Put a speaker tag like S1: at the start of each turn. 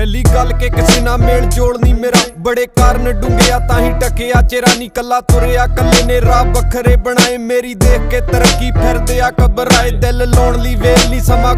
S1: ਪਹਿਲੀ ਗੱਲ ਕਿ ਕਿਸੇ ਨਾਲ ਮੇਲ ਜੋੜ ਨਹੀਂ, ਮੇਰਾ ਬੜੇ ਕਾਰਨ ਡੂੰਘਿਆ ਤਾਂ ਹੀ ਟਕਿਆ ਚਿਹਰਾ ਨਹੀਂ ਕੱਲਾ ਤੁਰਿਆ ਕੱਲੇ ਨੇ ਰਾਹ ਵੱਖਰੇ ਬਣਾਏ, ਮੇਰੀ ਦੇਖ ਕੇ ਤਰੱਕੀ ਫਿਰਦੇ ਆ, ਘਬਰਾਏ, ਦਿਲ ਲਾਉਣ ਲਈ ਵੇਲ ਨਹੀਂ, ਸਮਾਂ